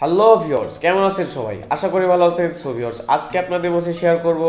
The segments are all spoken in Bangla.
হ্যালো ভিউয়ার্স কেমন আছেন সবাই? আশা করি ভালো আছেন। সো ভিউয়ার্স আজকে আপনাদের মধ্যে শেয়ার করব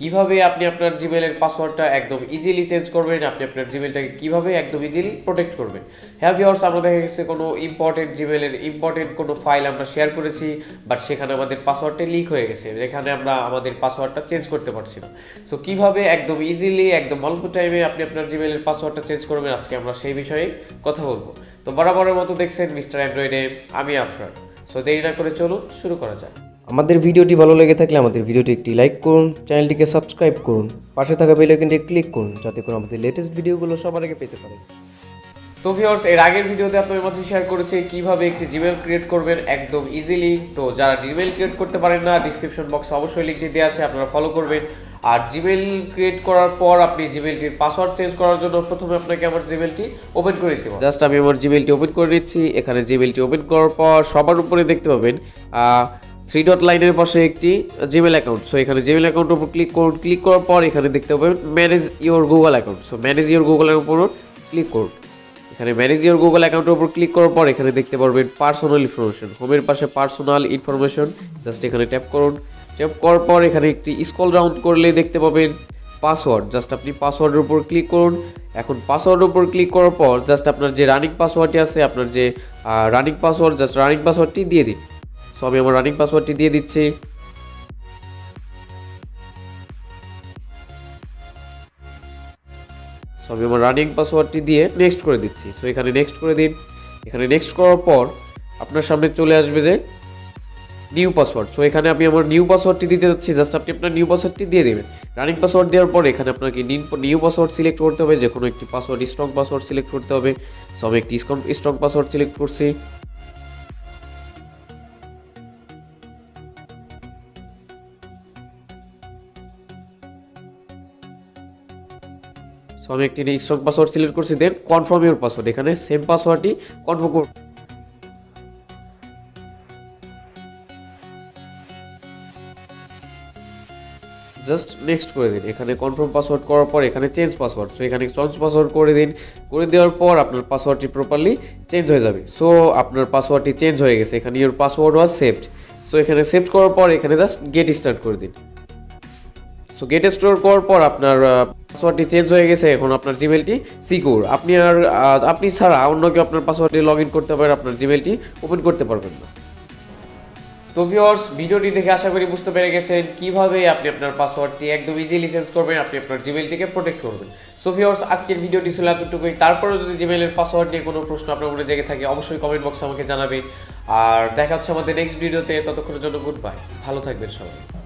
কীভাবে আপনি আপনার জিমেলের পাসওয়ার্ডটা একদম ইজিলি চেঞ্জ করবেন, আপনি আপনার জিমেলটাকে কীভাবে একদম ইজিলি প্রোটেক্ট করবেন। হ্যাঁ ভিউয়ার্স আমরা দেখা গেছে কোনো ইম্পর্টেন্ট জিমেলের ইম্পর্টেন্ট কোনো ফাইল আমরা শেয়ার করেছি বাট সেখানে আমাদের পাসওয়ার্ডটা লিক হয়ে গেছে, যেখানে আমরা আমাদের পাসওয়ার্ডটা চেঞ্জ করতে পারছি না। সো কীভাবে একদম ইজিলি একদম অল্প টাইমে আপনি আপনার জিমেলের পাসওয়ার্ডটা চেঞ্জ করবেন, আজকে আমরা সেই বিষয়ে কথা বলব। তো, বরাবরের মতো দেখছেন মিস্টার অ্যান্ড্রয়েডে আমি আফরান। সো দেরি না করে চলুন, শুরু করা যাক। আমাদের ভিডিওটি ভালো লেগে থাকলে আমাদের ভিডিওটি একটি লাইক করুন, চ্যানেলটিকে সাবস্ক্রাইব করুন, পাশে থাকা বেল আইকনটি ক্লিক করুন, যাতে করে আমাদের লেটেস্ট ভিডিওগুলো সবার আগে পেতে পারেন। তো ভিউয়ার্স এর আগের ভিডিওতে আপনাদের মাঝে শেয়ার করেছি কীভাবে একটি জিমেল ক্রিয়েট করবেন একদম ইজিলি তো যারা জিমেল ক্রিয়েট করতে পারেন না ডিসক্রিপশন বক্সে অবশ্যই লিঙ্কটি দেওয়া আছে, আপনারা ফলো করবেন। আর জিমেল ক্রিয়েট করার পর আপনি জিমেলটির পাসওয়ার্ড চেঞ্জ করার জন্য প্রথমে আপনাকে আমার জিমেলটি ওপেন করে দিতে হবে। জাস্ট আমি আমার জিমেলটি ওপেন করে নিচ্ছি এখানে জিমেলটি ওপেন করার পর সবার উপরে দেখতে পাবেন থ্রি ডট লাইনের পাশে একটি জিমেল অ্যাকাউন্ট সো এখানে জিমেল অ্যাকাউন্টের উপর ক্লিক করুন ক্লিক করার পর এখানে দেখতে পাবেন manage your Google account so manage your গুগলের উপর ক্লিক করুন। এখানে ম্যানেজ ইওর গুগল অ্যাকাউন্টের উপর ক্লিক করার পর এখানে দেখতে পারবেন পার্সোনাল ইনফরমেশন হোমের পাশে পার্সোনাল ইনফরমেশন জাস্ট এখানে ট্যাপ করুন। ট্যাপ করার পর এখানে একটি স্কল রাউন্ড করলে দেখতে পাবেন পাসওয়ার্ড জাস্ট আপনি পাসওয়ার্ডের উপর ক্লিক করুন। এখন পাসওয়ার্ডের উপর ক্লিক করার পর জাস্ট আপনার যে রানিং পাসওয়ার্ডটি আছে, আপনার যে রানিং পাসওয়ার্ড জাস্ট রানিং পাসওয়ার্ডটি দিয়ে দিন। সো আমি আমার রানিং পাসওয়ার্ডটি দিয়ে দিচ্ছি। সো আমি আমার রানিং পাসওয়ার্ডটি দিয়ে নেক্সট করে দিচ্ছি। সো এখানে নেক্সট করে দিন। এখানে নেক্সট করার পর আপনার সামনে চলে আসবে যে নিউ পাসওয়ার্ড সো এখানে আমি আমার নিউ পাসওয়ার্ডটি দিতে যাচ্ছি। জাস্ট আপনি আপনার নিউ পাসওয়ার্ডটি দিয়ে দেবেন। রানিং পাসওয়ার্ড দেওয়ার পর এখানে আপনাকে নিউ পাসওয়ার্ড সিলেক্ট করতে হবে। যে কোনো একটি পাসওয়ার্ড স্ট্রং পাসওয়ার্ড সিলেক্ট করতে হবে। সো আমি একটি স্ট্রং পাসওয়ার্ড সিলেক্ট করছি। সো আমি একটি স্ট্রং পাসওয়ার্ড সিলেক্ট করছি দেন কনফার্ম ইউর পাসওয়ার্ড এখানে সেম পাসওয়ার্ডটি কনফার্ম করব। জাস্ট নেক্সট করে দিন। এখানে কনফার্ম পাসওয়ার্ড করার পর এখানে চেঞ্জ পাসওয়ার্ড সো এখানে চেঞ্জ পাসওয়ার্ড করে দিন। করে দেওয়ার পর আপনার পাসওয়ার্ডটি প্রপারলি চেঞ্জ হয়ে যাবে। সো আপনার পাসওয়ার্ডটি চেঞ্জ হয়ে গেছে। এখানে your password was saved so এখানে সেভ করার পর এখানে জাস্ট গেট স্টার্ট করে দিন। সো গেট স্টোর করার পর আপনার পাসওয়ার্ডটি চেঞ্জ হয়ে গেছে, এখন আপনার জিমেলটি সিকিউর আপনি আর আপনি ছাড়া অন্য কেউ আপনার পাসওয়ার্ডটি লগ ইন করতে পারে, আপনার জিমেলটি ওপেন করতে পারবেন না। তো ভিউয়ার্স ভিডিওটি দেখে আশা করি বুঝতে পেরে গেছেন কীভাবে আপনি আপনার পাসওয়ার্ডটি একদম ইজিলি চেঞ্জ করবেন, আপনি আপনার জিমেলটিকে প্রোটেক্ট করবেন। সো ভিউয়ার্স আজকের ভিডিওটি ছিল এতটুকুই। তারপরে যদি জিমেলের পাসওয়ার্ড নিয়ে কোনো প্রশ্ন আপনার মনে জেগে থাকে, অবশ্যই কমেন্ট বক্সে আমাকে জানাবেন। আর দেখা হচ্ছে আমাদের নেক্সট ভিডিওতে ততক্ষণের জন্য গুড বাই ভালো থাকবেন সবাই।